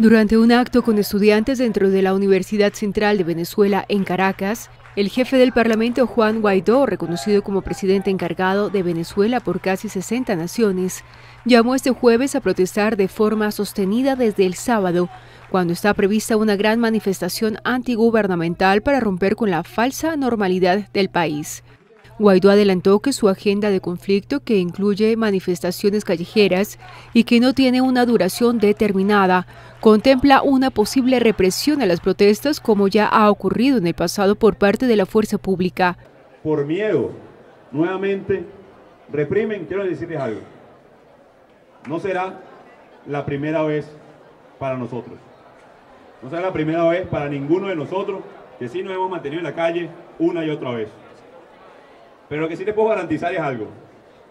Durante un acto con estudiantes dentro de la Universidad Central de Venezuela en Caracas, el jefe del Parlamento Juan Guaidó, reconocido como presidente encargado de Venezuela por casi 60 naciones, llamó este jueves a protestar de forma sostenida desde el sábado, cuando está prevista una gran manifestación antigubernamental para romper con la falsa normalidad del país. Guaidó adelantó que su agenda de conflicto, que incluye manifestaciones callejeras y que no tiene una duración determinada, contempla una posible represión a las protestas como ya ha ocurrido en el pasado por parte de la fuerza pública. Por miedo, nuevamente, reprimen, quiero decirles algo, no será la primera vez para nosotros. No será la primera vez para ninguno de nosotros que sí nos hemos mantenido en la calle una y otra vez. Pero lo que sí te puedo garantizar es algo.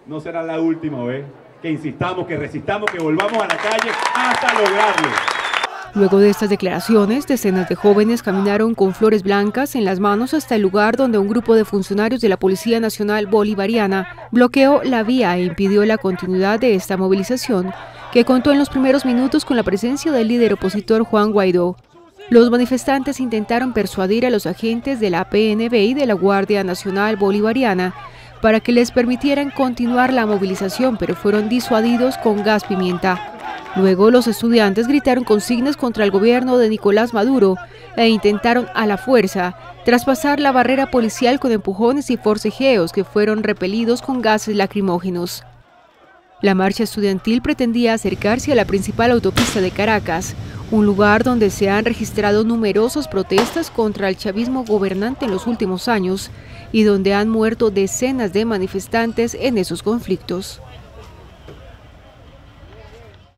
No será la última vez que insistamos, que resistamos, que volvamos a la calle hasta lograrlo. Luego de estas declaraciones, decenas de jóvenes caminaron con flores blancas en las manos hasta el lugar donde un grupo de funcionarios de la Policía Nacional Bolivariana bloqueó la vía e impidió la continuidad de esta movilización, que contó en los primeros minutos con la presencia del líder opositor Juan Guaidó. Los manifestantes intentaron persuadir a los agentes de la PNB y de la Guardia Nacional Bolivariana para que les permitieran continuar la movilización, pero fueron disuadidos con gas pimienta. Luego los estudiantes gritaron consignas contra el gobierno de Nicolás Maduro e intentaron a la fuerza traspasar la barrera policial con empujones y forcejeos que fueron repelidos con gases lacrimógenos. La marcha estudiantil pretendía acercarse a la principal autopista de Caracas, un lugar donde se han registrado numerosas protestas contra el chavismo gobernante en los últimos años y donde han muerto decenas de manifestantes en esos conflictos.